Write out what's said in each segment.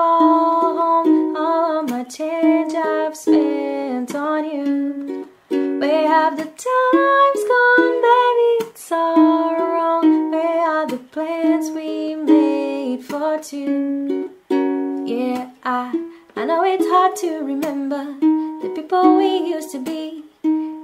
home all of my change I've spent on you. Where have the times gone, baby? It's all wrong. Where are the plans we made for two? Yeah, I, I know it's hard to remember the people we used to be.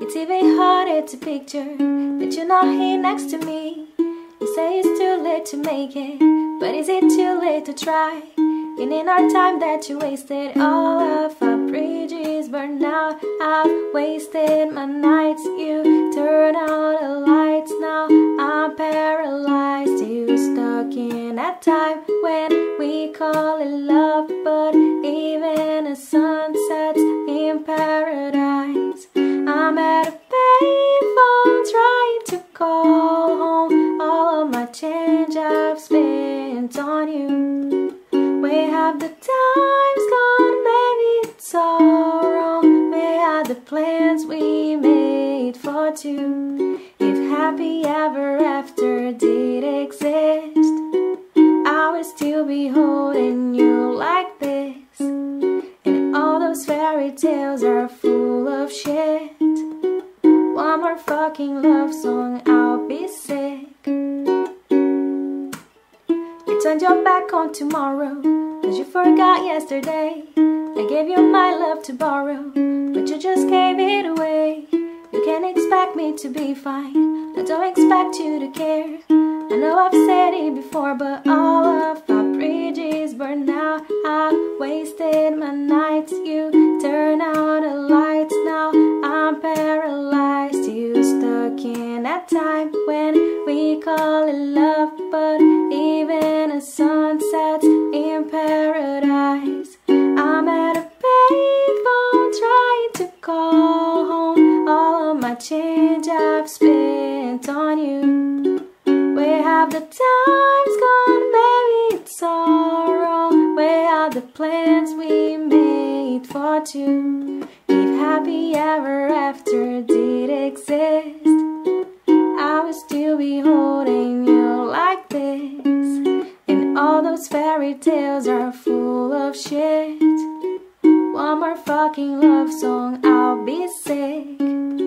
It's even harder to picture that you're not here next to me. You say it's too late to make it, but is it too late to try? And in our time that you wasted, all of our bridges burned out. I've wasted my nights. You turn out the lights. Now I'm paralyzed. You stuck in that time when we call it love, but even the sun sets in paradise. I'm at a payphone trying to call home. All of my change I've spent on you. Have the times gone, all wrong. Where are the plans we made for two? If happy ever after did exist, I would still be holding you like this. And all those fairy tales are full of shit. One more fucking love song, I'll be sick. You turned your back on tomorrow, cause you forgot yesterday. I gave you my love to borrow, but you just gave it away. You can't expect me to be fine, I don't expect you to care. I know I've said it before, but all of our bridges burned out. I wasted my nights, you turn out the lights. Now I'm paralyzed, you stuck in that time when we call it love, but even a sun change I've spent on you. Where have the times gone, all wrong. Where are the plans we made for two? If happy ever after did exist, I would still be holding you like this. And all those fairy tales are full of shit. One more fucking love song, I'll be sick.